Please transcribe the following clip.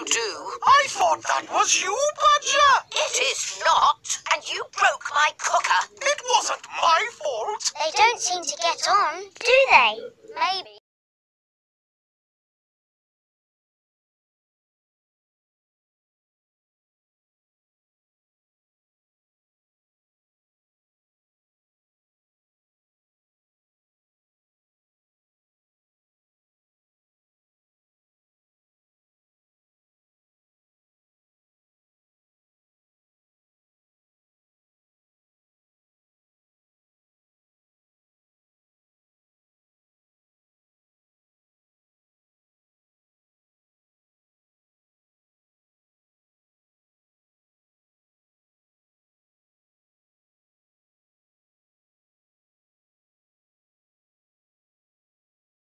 You do. I thought that was you, Badger. It is not. And you broke my cooker. It wasn't my fault. They don't seem to get on, do they? Maybe